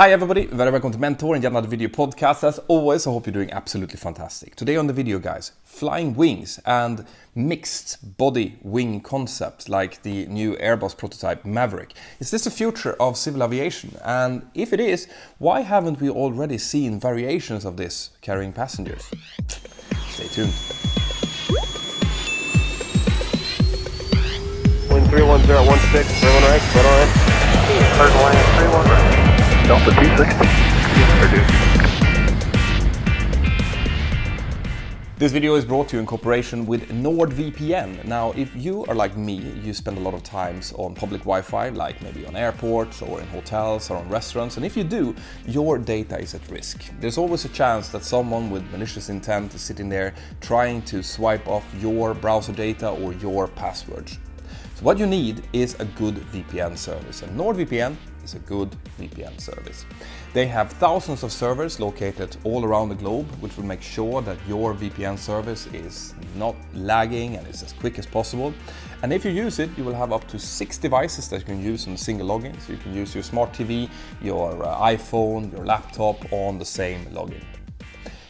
Hi everybody, very welcome to Mentour and yet another video podcast. As always, I hope you're doing absolutely fantastic. Today on the video guys, flying wings and mixed body wing concepts like the new Airbus prototype MAVERIC. Is this the future of civil aviation? And if it is, why haven't we already seen variations of this carrying passengers? Stay tuned. Wind 31016, turn right, right on right. Turn land 31 right. Delta 260, This video is brought to you in cooperation with NordVPN. Now, if you are like me, you spend a lot of times on public Wi-Fi, like maybe on airports or in hotels or on restaurants, and if you do, your data is at risk. There's always a chance that someone with malicious intent is sitting there trying to swipe off your browser data or your passwords. So what you need is a good VPN service, and NordVPN is a good VPN service. They have thousands of servers located all around the globe, which will make sure that your VPN service is not lagging and is as quick as possible. And if you use it, you will have up to six devices that you can use on a single login. So you can use your smart TV, your uh, iPhone, your laptop on the same login.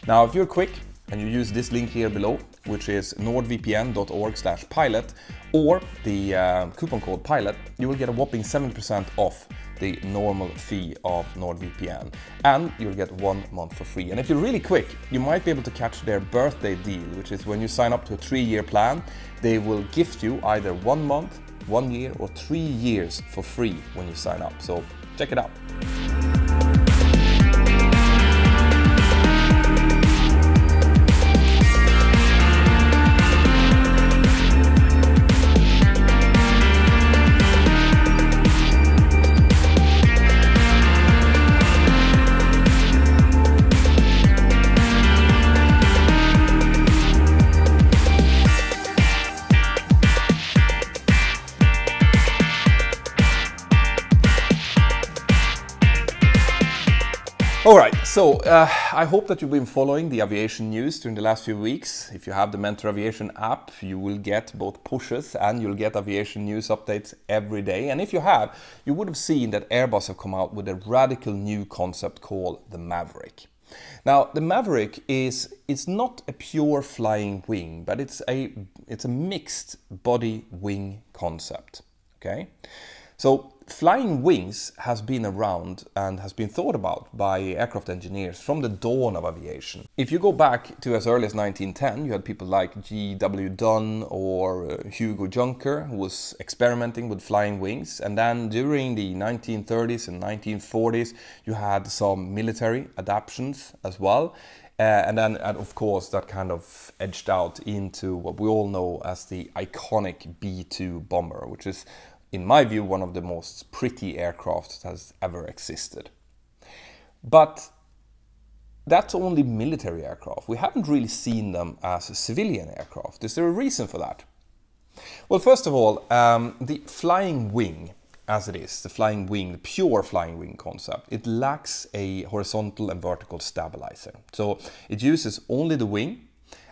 Now, if you're quick and you use this link here below, which is nordvpn.org slash pilot, or the uh, coupon code pilot, you will get a whopping 7% off the normal fee of NordVPN and you'll get one month for free. And if you're really quick, you might be able to catch their birthday deal, which is when you sign up to a three year plan, they will gift you either one month, one year or three years for free when you sign up. So check it out. All right, so uh, I hope that you've been following the aviation news during the last few weeks. If you have the Mentour Aviation app, you will get both pushes and you'll get aviation news updates every day. And if you have, you would have seen that Airbus have come out with a radical new concept called the MAVERIC. Now, the MAVERIC is it's not a pure flying wing, but it's a it's a mixed body wing concept. Okay, so flying wings has been around and has been thought about by aircraft engineers from the dawn of aviation. If you go back to as early as 1910, you had people like J.W. Dunne or uh, Hugo Junkers who was experimenting with flying wings. And then during the 1930s and 1940s, you had some military adaptations as well. Uh, and then, and of course, that kind of edged out into what we all know as the iconic B 2 bomber, which is in my view, one of the most pretty aircraft that has ever existed. But that's only military aircraft. We haven't really seen them as civilian aircraft. Is there a reason for that? Well, first of all, um, the flying wing, as it is, the flying wing, the pure flying wing concept, it lacks a horizontal and vertical stabilizer. So it uses only the wing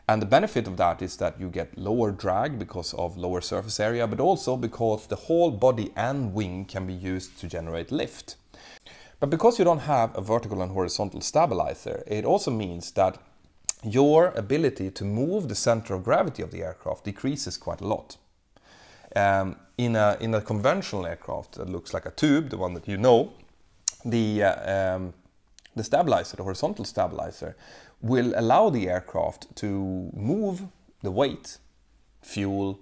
and the benefit of that is that you get lower drag because of lower surface area, but also because the whole body and wing can be used to generate lift. But because you don't have a vertical and horizontal stabilizer, it also means that your ability to move the center of gravity of the aircraft decreases quite a lot. Um, in, a, in a conventional aircraft that looks like a tube, the one that you know, the, uh, um, the stabilizer, the horizontal stabilizer, will allow the aircraft to move the weight, fuel,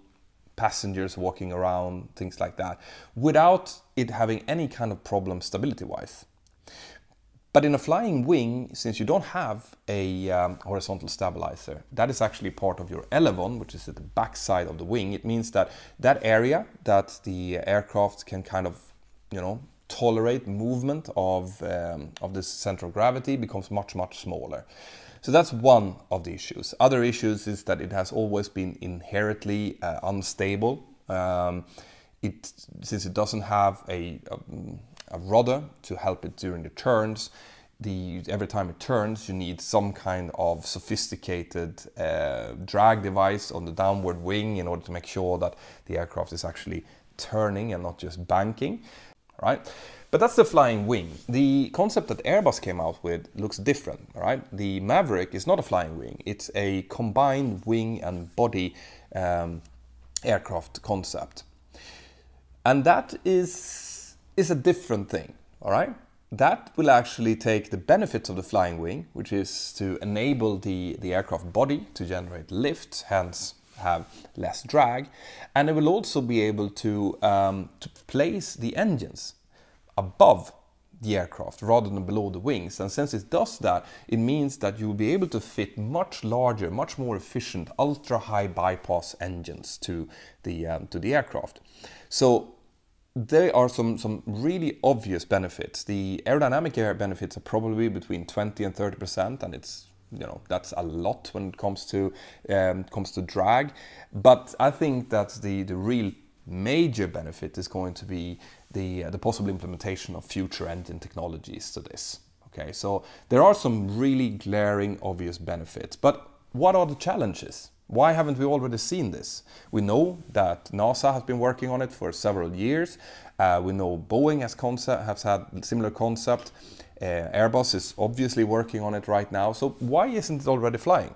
passengers walking around, things like that, without it having any kind of problem stability-wise. But in a flying wing, since you don't have a um, horizontal stabilizer, that is actually part of your elevon, which is at the back side of the wing. It means that that area that the aircraft can kind of, you know, tolerate movement of, um, of the center of gravity becomes much, much smaller. So that's one of the issues. Other issues is that it has always been inherently uh, unstable. Um, it, since it doesn't have a, a, a, rudder to help it during the turns, the, every time it turns, you need some kind of sophisticated uh, drag device on the downward wing in order to make sure that the aircraft is actually turning and not just banking, right? But that's the flying wing. The concept that Airbus came out with looks different, right? The MAVERIC is not a flying wing, it's a combined wing and body um, aircraft concept. And that is, is a different thing, all right? That will actually take the benefits of the flying wing, which is to enable the, the aircraft body to generate lift, hence have less drag, and it will also be able to, um, to place the engines above the aircraft rather than below the wings. And since it does that, it means that you will be able to fit much larger, much more efficient, ultra high bypass engines to the, um, to the aircraft. So there are some, some really obvious benefits. The aerodynamic air benefits are probably between 20 and 30%, and it's you know that's a lot when it comes to um, comes to drag. But I think that the the real major benefit is going to be the, uh, the possible implementation of future engine technologies to this. Okay, so there are some really glaring obvious benefits, but what are the challenges? Why haven't we already seen this? We know that NASA has been working on it for several years. Uh, we know Boeing has, concept, has had similar concept. Uh, Airbus is obviously working on it right now. So why isn't it already flying?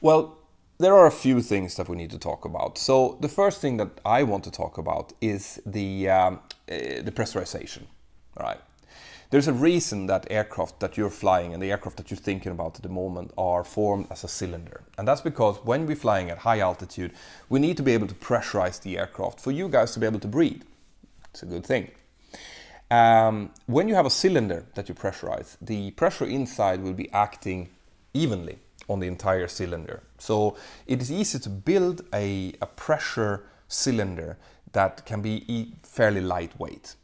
Well, there are a few things that we need to talk about. So the first thing that I want to talk about is the um, uh, the pressurization. Right. There's a reason that aircraft that you're flying and the aircraft that you're thinking about at the moment are formed as a cylinder. And that's because when we're flying at high altitude, we need to be able to pressurize the aircraft for you guys to be able to breathe. It's a good thing. Um, when you have a cylinder that you pressurize, the pressure inside will be acting evenly on the entire cylinder. So it is easy to build a, a pressure cylinder that can be e fairly lightweight.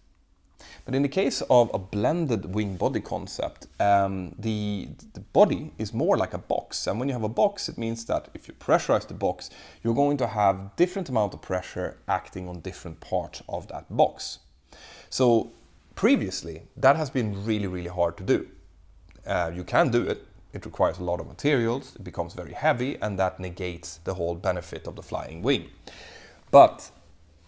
But in the case of a blended wing body concept, um, the, the body is more like a box. And when you have a box, it means that if you pressurize the box, you're going to have different amount of pressure acting on different parts of that box. So previously, that has been really, really hard to do. Uh, you can do it, it requires a lot of materials, it becomes very heavy, and that negates the whole benefit of the flying wing. But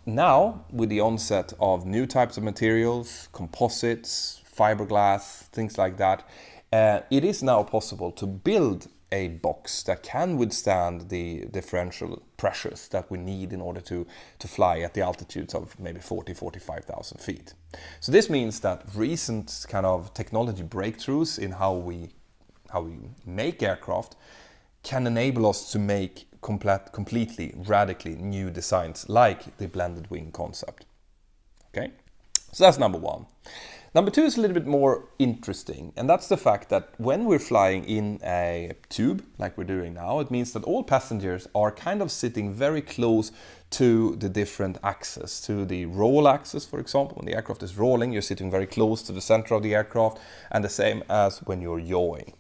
now, with the onset of new types of materials, composites, fiberglass, things like that, uh, it is now possible to build a box that can withstand the differential pressures that we need in order to, to fly at the altitudes of maybe 40, 45,000 feet. So this means that recent kind of technology breakthroughs in how we how we make aircraft can enable us to make complete, completely, radically new designs like the blended wing concept. Okay, so that's number one. Number two is a little bit more interesting, and that's the fact that when we're flying in a tube, like we're doing now, it means that all passengers are kind of sitting very close to the different axes, to the roll axis, for example. When the aircraft is rolling, you're sitting very close to the center of the aircraft, and the same as when you're yawing.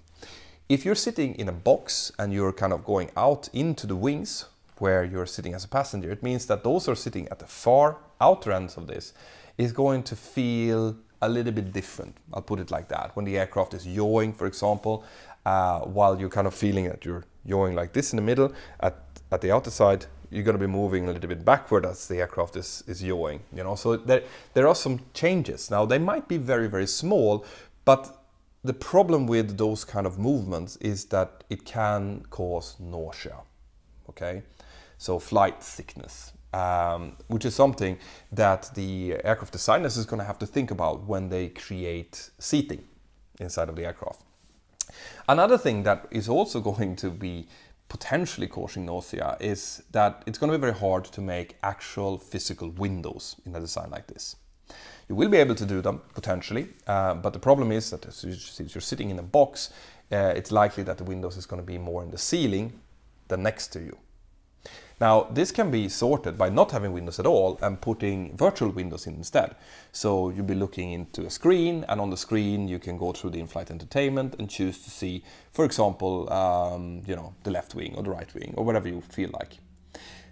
If you're sitting in a box and you're kind of going out into the wings where you're sitting as a passenger, it means that those who are sitting at the far outer ends of this is going to feel a little bit different. I'll put it like that. When the aircraft is yawing, for example, uh, while you're kind of feeling that you're yawing like this in the middle, at, at the outer side, you're going to be moving a little bit backward as the aircraft is, is yawing. You know, so there, there are some changes. Now, they might be very, very small, but the problem with those kind of movements is that it can cause nausea. Okay, so flight sickness, um, which is something that the aircraft designers is going to have to think about when they create seating inside of the aircraft. Another thing that is also going to be potentially causing nausea is that it's going to be very hard to make actual physical windows in a design like this. You will be able to do them potentially, uh, but the problem is that since you're sitting in a box, uh, it's likely that the windows is going to be more in the ceiling than next to you. Now, this can be sorted by not having windows at all and putting virtual windows in instead. So you'll be looking into a screen, and on the screen you can go through the in-flight entertainment and choose to see, for example, um, you know, the left wing or the right wing or whatever you feel like.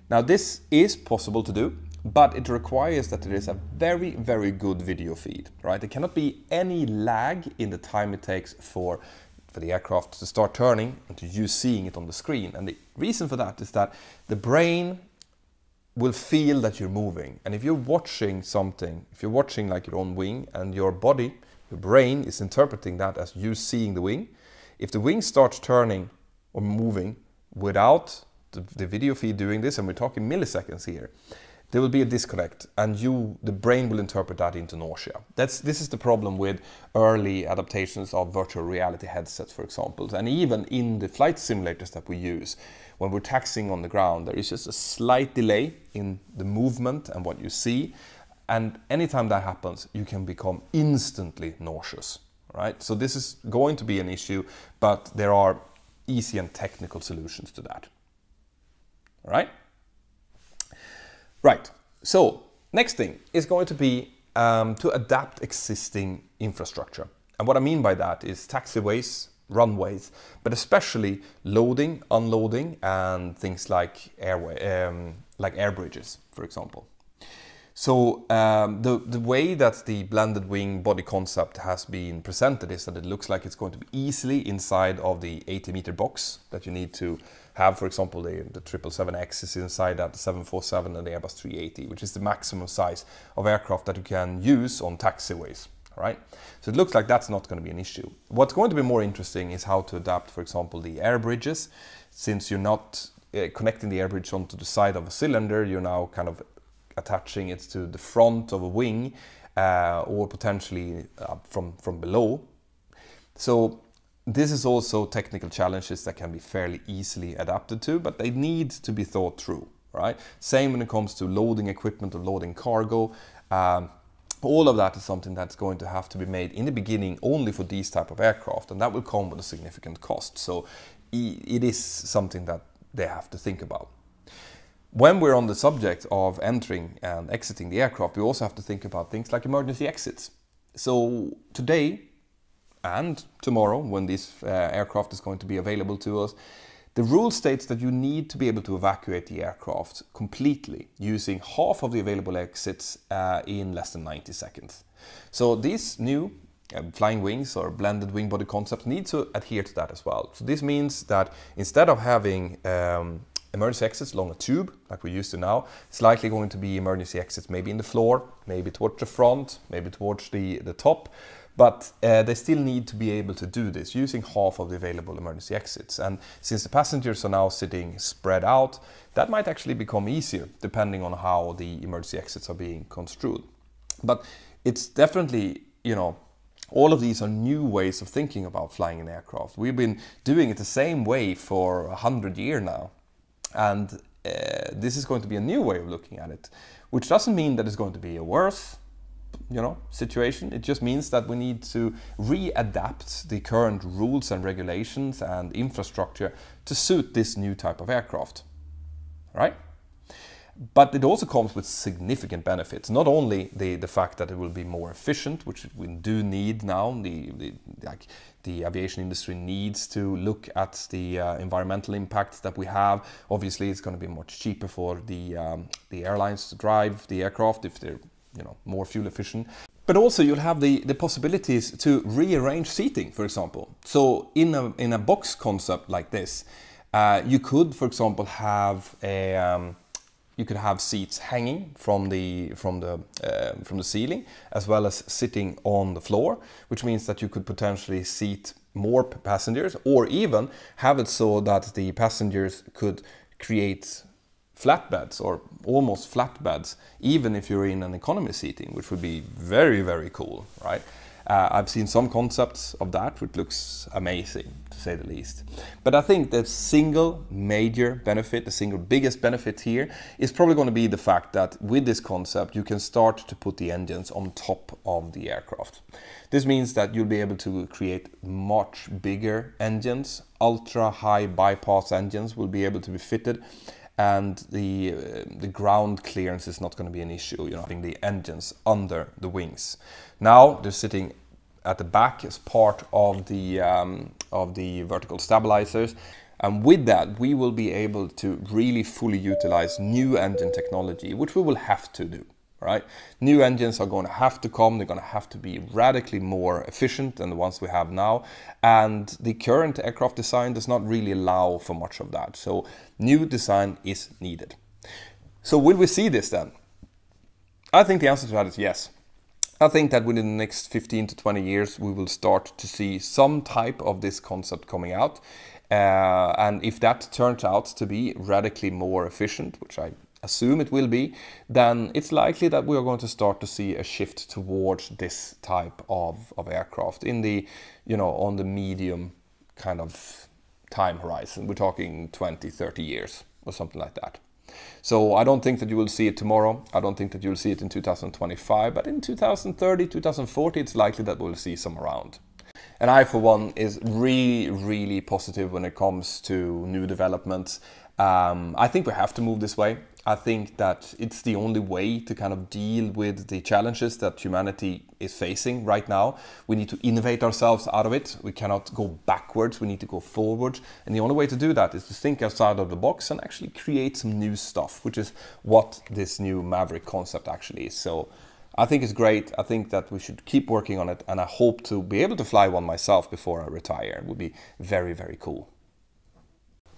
Now, this is possible to do but it requires that there is a very, very good video feed, right? There cannot be any lag in the time it takes for, for the aircraft to start turning and to you seeing it on the screen. And the reason for that is that the brain will feel that you're moving. And if you're watching something, if you're watching like your own wing and your body, your brain is interpreting that as you seeing the wing, if the wing starts turning or moving without the, the video feed doing this, and we're talking milliseconds here, there will be a disconnect and you the brain will interpret that into nausea. That's this is the problem with early adaptations of virtual reality headsets for example. And even in the flight simulators that we use when we're taxiing on the ground there is just a slight delay in the movement and what you see. And anytime that happens you can become instantly nauseous right? So this is going to be an issue but there are easy and technical solutions to that. All right Right. So next thing is going to be um, to adapt existing infrastructure. And what I mean by that is taxiways, runways, but especially loading, unloading, and things like airway, um, like air bridges, for example. So um, the, the way that the blended wing body concept has been presented is that it looks like it's going to be easily inside of the 80 meter box that you need to have, for example, the, the 777X is inside that, the 747 and the Airbus 380, which is the maximum size of aircraft that you can use on taxiways. Right? So it looks like that's not going to be an issue. What's going to be more interesting is how to adapt, for example, the air bridges. Since you're not uh, connecting the air bridge onto the side of a cylinder, you're now kind of attaching it to the front of a wing uh, or potentially uh, from, from below. So this is also technical challenges that can be fairly easily adapted to, but they need to be thought through, right? Same when it comes to loading equipment or loading cargo. Um, all of that is something that's going to have to be made in the beginning only for these type of aircraft, and that will come with a significant cost. So it is something that they have to think about. When we're on the subject of entering and exiting the aircraft, we also have to think about things like emergency exits. So today and tomorrow, when this uh, aircraft is going to be available to us, the rule states that you need to be able to evacuate the aircraft completely using half of the available exits uh, in less than 90 seconds. So these new uh, flying wings or blended wing body concepts need to adhere to that as well. So this means that instead of having um, emergency exits along a tube, like we're used to now. It's likely going to be emergency exits maybe in the floor, maybe towards the front, maybe towards the, the top. But uh, they still need to be able to do this using half of the available emergency exits. And since the passengers are now sitting spread out, that might actually become easier depending on how the emergency exits are being construed. But it's definitely, you know, all of these are new ways of thinking about flying an aircraft. We've been doing it the same way for a hundred years now. And uh, this is going to be a new way of looking at it, which doesn't mean that it's going to be a worse you know situation it just means that we need to readapt the current rules and regulations and infrastructure to suit this new type of aircraft right but it also comes with significant benefits. Not only the, the fact that it will be more efficient, which we do need now, the, the, like the aviation industry needs to look at the uh, environmental impacts that we have. Obviously, it's going to be much cheaper for the, um, the airlines to drive the aircraft if they're you know, more fuel efficient. But also you'll have the, the possibilities to rearrange seating, for example. So in a, in a box concept like this, uh, you could, for example, have a... Um, you could have seats hanging from the from the uh, from the ceiling as well as sitting on the floor which means that you could potentially seat more passengers or even have it so that the passengers could create flatbeds or almost flatbeds even if you're in an economy seating which would be very very cool right uh, I've seen some concepts of that, which looks amazing to say the least. But I think the single major benefit, the single biggest benefit here, is probably going to be the fact that with this concept, you can start to put the engines on top of the aircraft. This means that you'll be able to create much bigger engines, ultra high bypass engines will be able to be fitted and the uh, the ground clearance is not going to be an issue. You know, having the engines under the wings. Now they're sitting at the back as part of the um, of the vertical stabilizers. And with that, we will be able to really fully utilize new engine technology, which we will have to do right? New engines are going to have to come, they're going to have to be radically more efficient than the ones we have now. And the current aircraft design does not really allow for much of that. So new design is needed. So will we see this then? I think the answer to that is yes. I think that within the next 15 to 20 years, we will start to see some type of this concept coming out. Uh, and if that turns out to be radically more efficient, which I assume it will be, then it's likely that we are going to start to see a shift towards this type of, of aircraft in the, you know, on the medium kind of time horizon. We're talking 20, 30 years or something like that. So I don't think that you will see it tomorrow. I don't think that you'll see it in 2025, but in 2030, 2040, it's likely that we'll see some around. And I, for one, is really, really positive when it comes to new developments. Um, I think we have to move this way. I think that it's the only way to kind of deal with the challenges that humanity is facing right now. We need to innovate ourselves out of it. We cannot go backwards. We need to go forward. And the only way to do that is to think outside of the box and actually create some new stuff, which is what this new MAVERIC concept actually is. So I think it's great. I think that we should keep working on it. And I hope to be able to fly one myself before I retire. It would be very, very cool.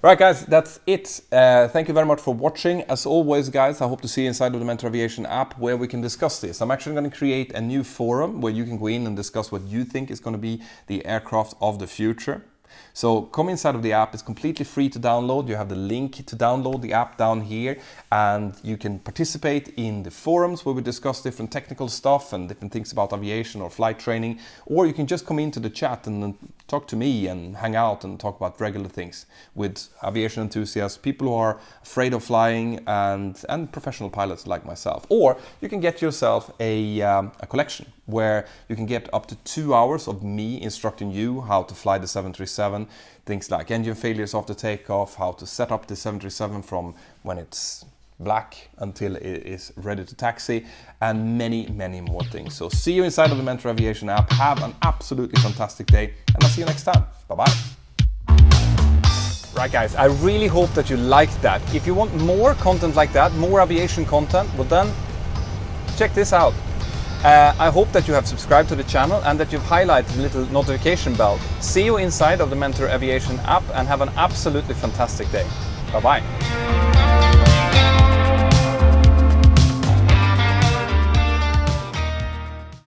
Right, guys, that's it. Uh, thank you very much for watching. As always, guys, I hope to see you inside of the Mentour Aviation app where we can discuss this. I'm actually going to create a new forum where you can go in and discuss what you think is going to be the aircraft of the future. So come inside of the app, it's completely free to download. You have the link to download the app down here and you can participate in the forums where we discuss different technical stuff and different things about aviation or flight training. Or you can just come into the chat and talk to me and hang out and talk about regular things with aviation enthusiasts, people who are afraid of flying and, and professional pilots like myself. Or you can get yourself a, um, a collection where you can get up to two hours of me instructing you how to fly the 737, things like engine failures after takeoff, how to set up the 737 from when it's black until it is ready to taxi, and many, many more things. So see you inside of the Mentour Aviation app. Have an absolutely fantastic day, and I'll see you next time. Bye-bye. Right guys, I really hope that you liked that. If you want more content like that, more aviation content, well then check this out. Uh, I hope that you have subscribed to the channel and that you've highlighted the little notification bell. See you inside of the Mentour Aviation app and have an absolutely fantastic day. Bye bye.